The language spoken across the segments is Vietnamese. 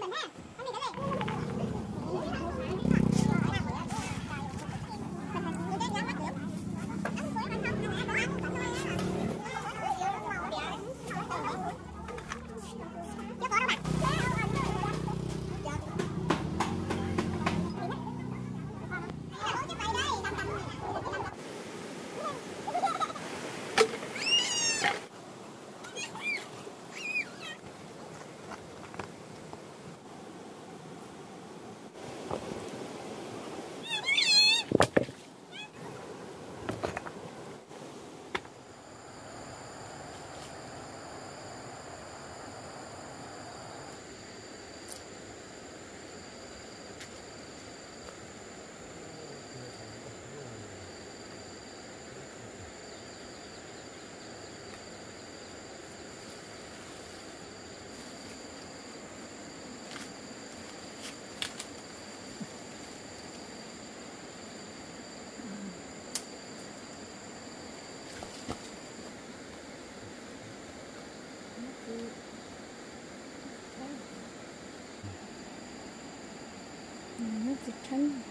Không, mình. Nó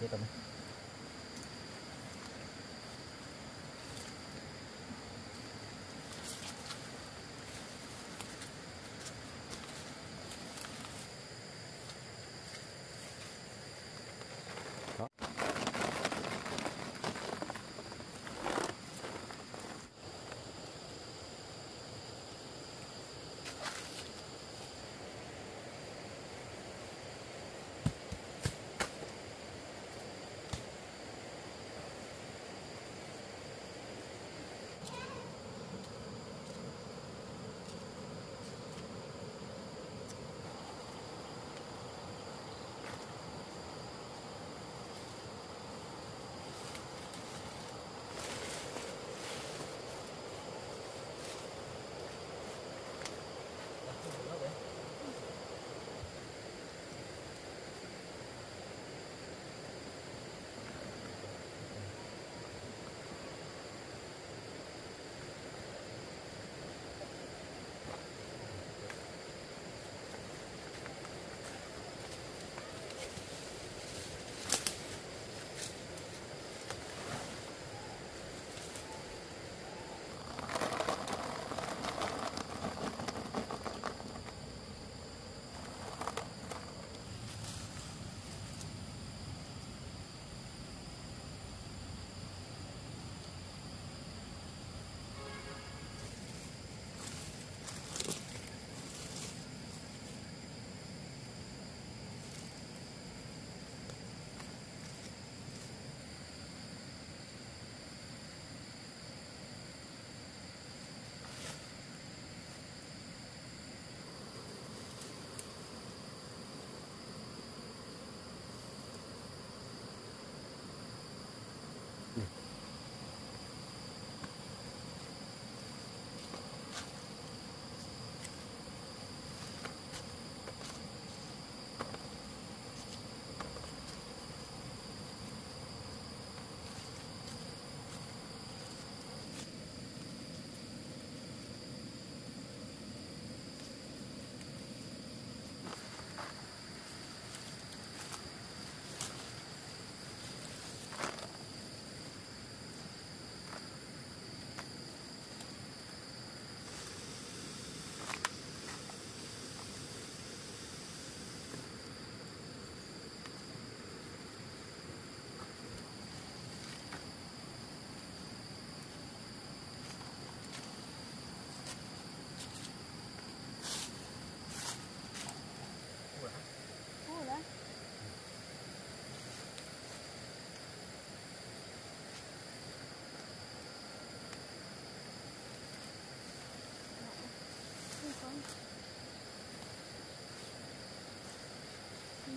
chết rồi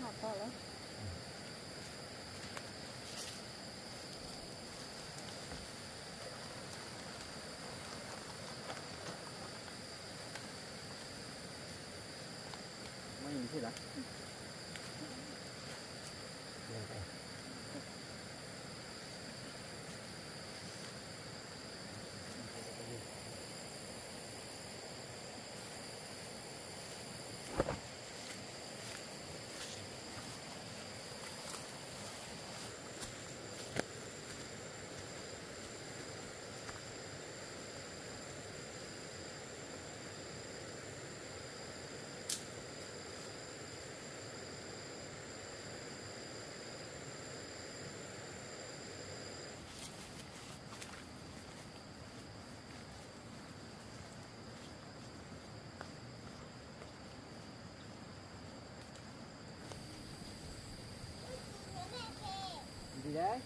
ngọt to lắm. Gì đấy.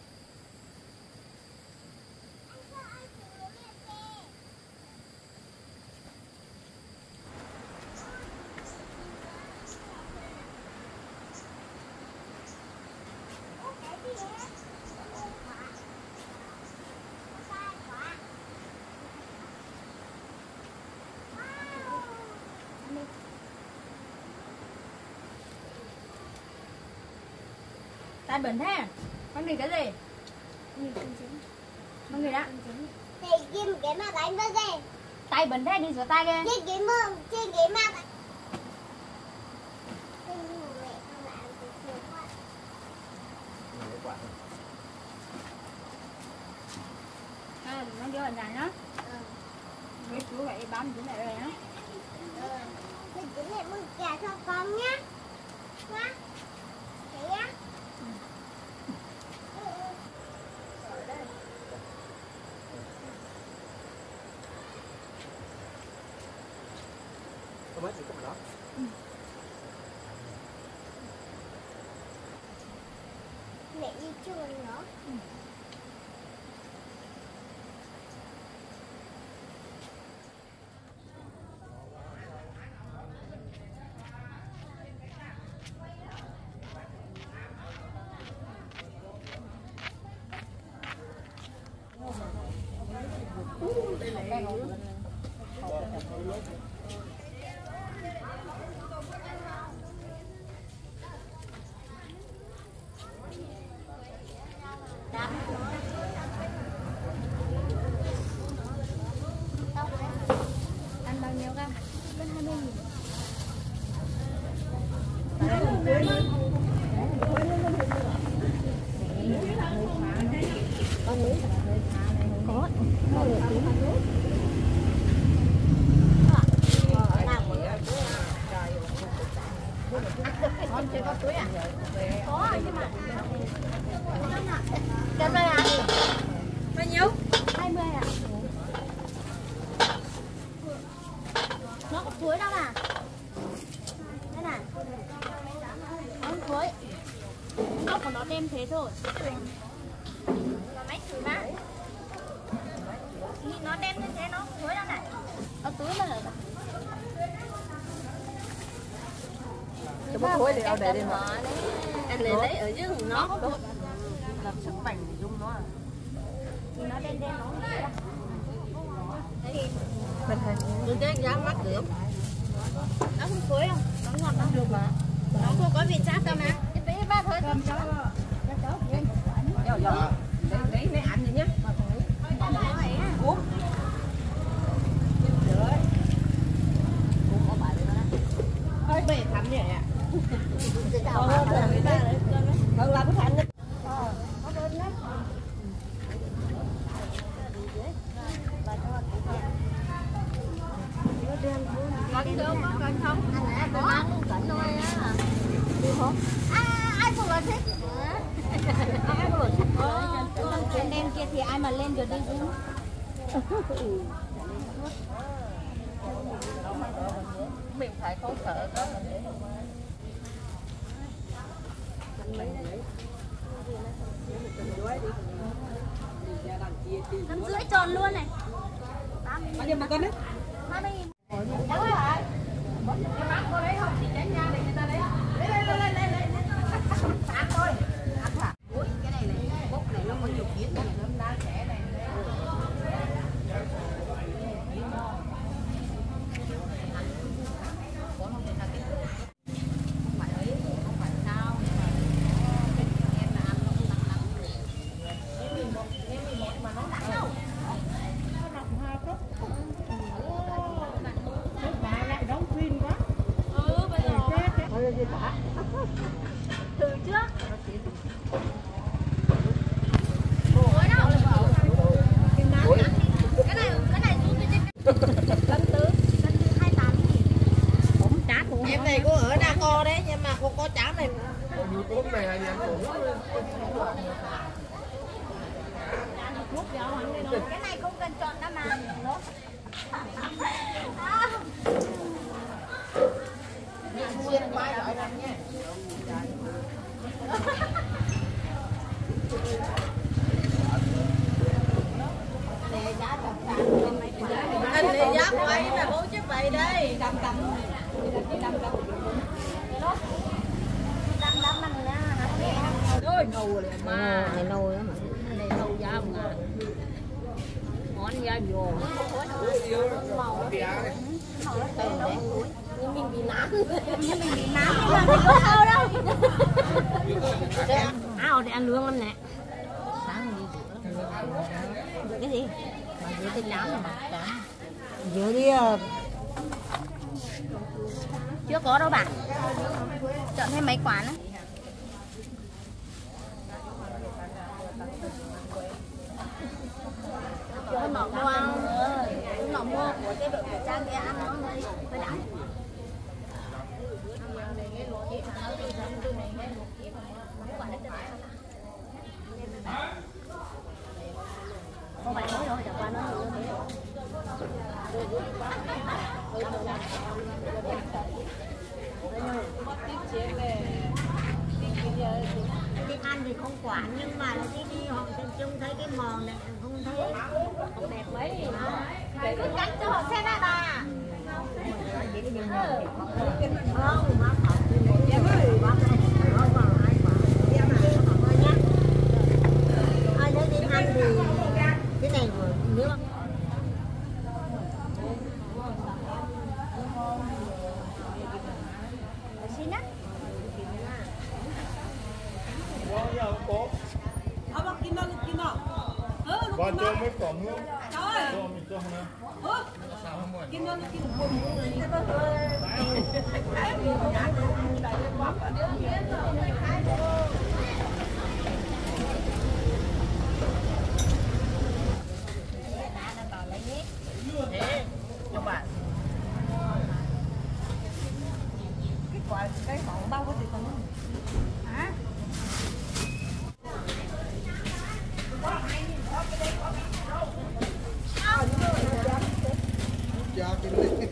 Tay bẩn thế con nghỉ cái gì? Con nghỉ đó thì kim cái mà đánh bao giờ tay bẩn thế đi rửa tay kia. Trên cái mơ trên cái thôi. à, nó ở nhà nhá. Mấy chú vậy bám chú này rồi nhá. Thì cái này mừng kẹo cho con nhá nhá thế nhá có mấy gì có mà đó mẹ đi chuồn nó ăn bao nhiêu cam bên hai mươi nghìn có con chơi có túi à có nhưng mà Cảm ơn anh bao nhiêu 20 ạ Nó có chuối đâu à Đây này Nó không chuối Nó của nó đem thế thôi. Và máy thử má Nhìn Nó đem như thế nó không chuối đâu này. Nó túi mà là Cho bút thối thì ao để đi mà. Em lấy. Lấy ở dưới nó. Làm sức mạnh thì dung nó à? Nó đem đem nó không Mình hay Đừng cái giá mắt được Nó không chuối không? Nó ngọt đâu được mà. Nó không có vị chát đâu mà Em bé ba thôi Cầm cho Dạo dạo Đấy, đấy, đấy ảnh rồi nhá Uống Ôi, bề thắm nhẹ ạ Hơn người ta Hơn là bức thành Còn đâu có còn không? Anh nãy tôi luôn cảnh thôi á. Đi hả? À, ai cũng là thích. Ai cũng là thích. Chuyến đêm kia thì ai mà lên được đi xuống Mình phải không sợ đó Năm rưỡi tròn luôn này. Bao nhiêu một cân đấy? Ba mươi nghìn. Đúng rồi hả? gì cả từ trước Ủa đâu cái này cái này rút cho Lâm Tứ cân thứ hai tám cũng chát cũng em này cô ở Đa Co đấy nhưng mà cô có cháu này youtube này anh em cũng cái này không cần chọn đâu mà xuyên qua giỏi lắm nha anh này giáp quay là bố chứ vậy đây cầm cầm đâm đâm mình nha ôi ngầu liền mà này nồi đó mà này nâu giáp mà món giáp vô nhưng mình bị nán nhưng mình bị nám nhưng mà mình có sao đâu. Áo thì ăn lương lắm nè. Sáng đi rửa cái gì? Mà rửa cái chám mà chám rửa đi chưa có đâu bạn. Chọn thêm mấy quán á Cái mua cái mỏ mua của cái đội của trang kia ăn nó hơi hơi đã không phải nói đâu chẳng qua nó như đi ăn thì không quản nhưng mà đi đi, họ trông thấy cái mòn này đẹp mấy cứ cánh cho họ xem lại bà. Không má học đi một cái người bác nó vào hai quả em mà không ơi nhá ai nếu đi ăn thì cái này rồi nước xin á Và cho mấy quả mưa Cho mình cho nó cho bạn cái quả cái mỏng bao có gì còn hả Cha cái này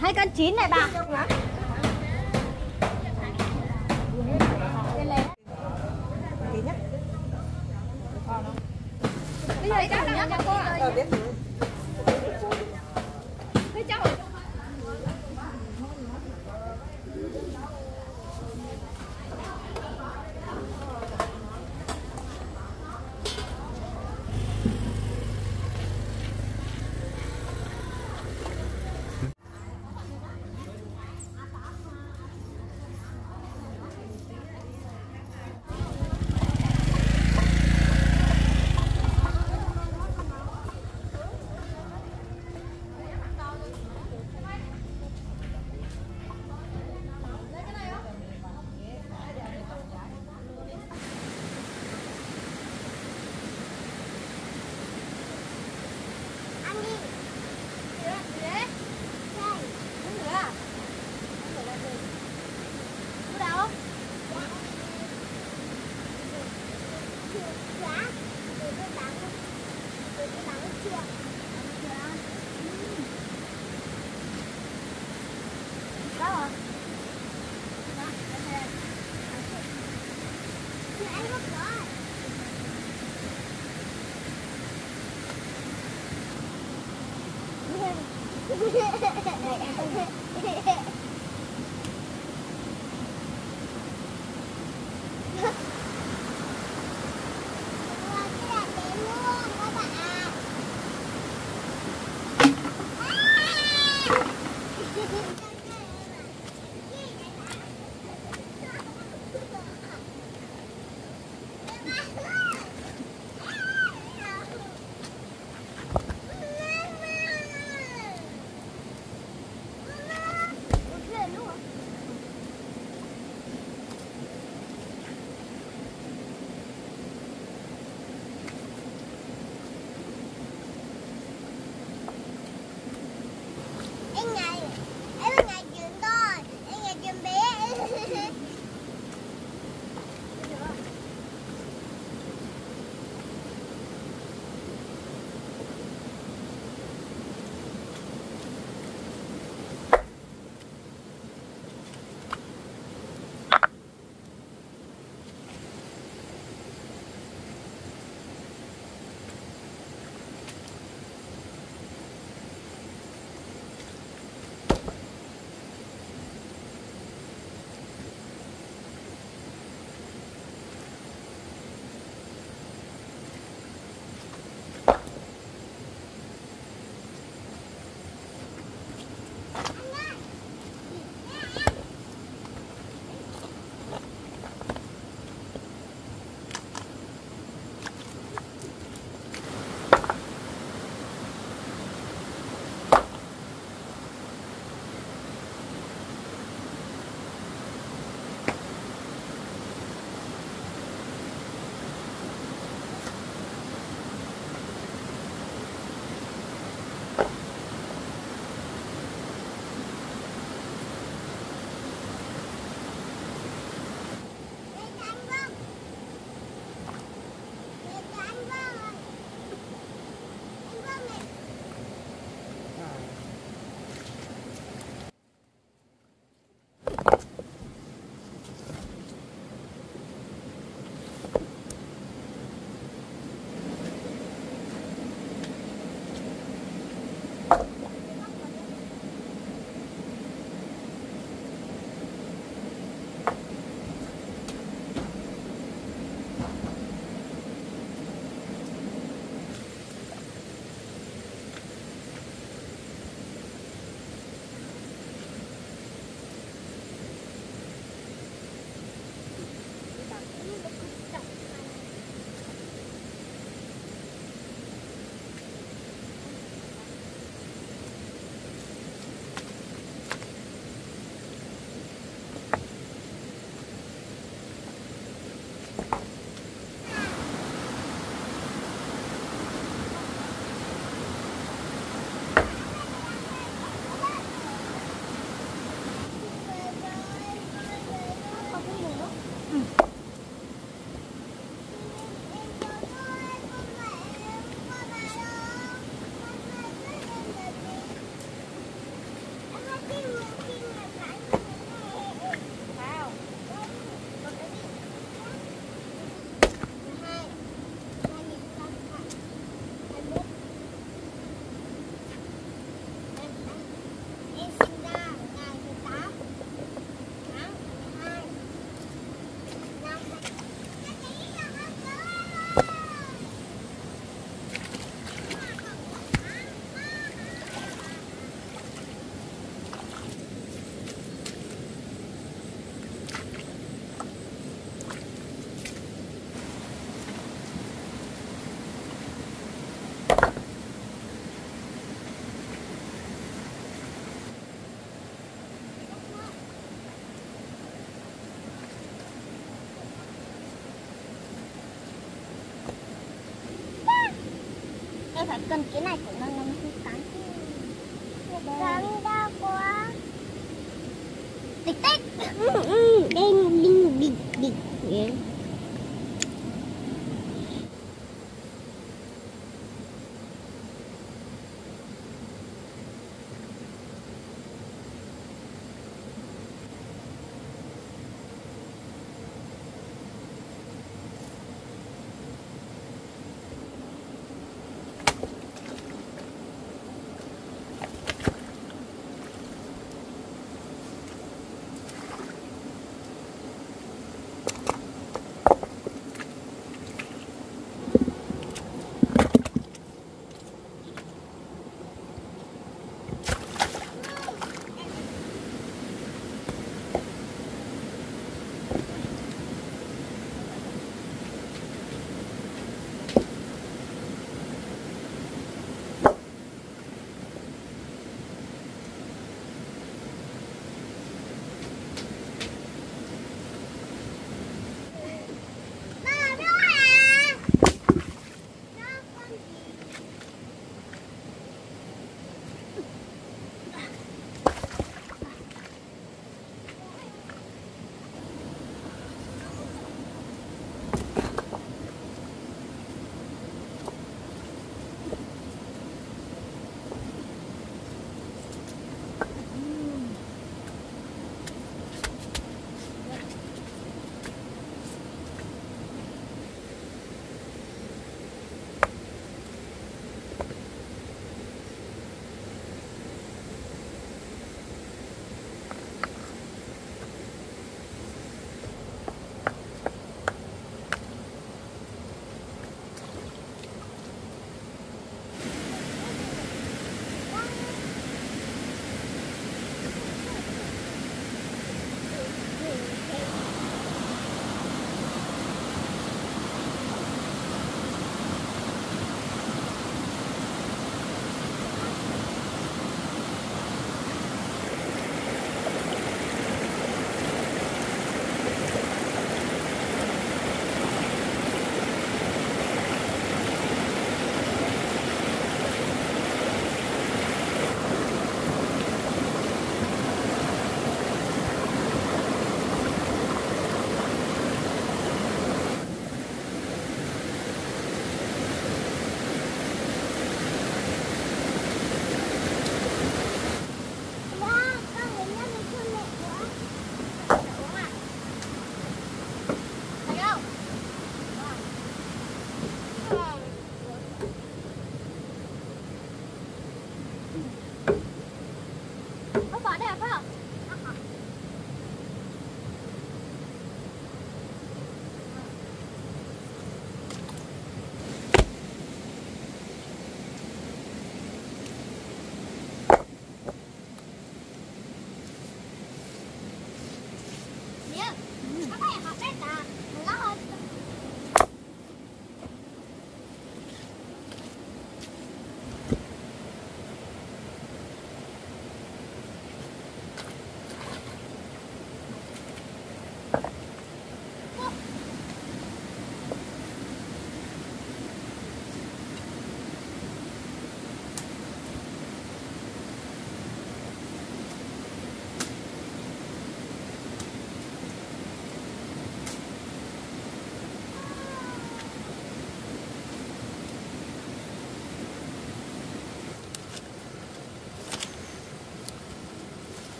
hai cân chín này bà. Thank you. Phải cần cái này của nó nó mới không cắn. Cắn đau quá. Tích tích. Ừ, ừ, đinh đinh đinh. Đinh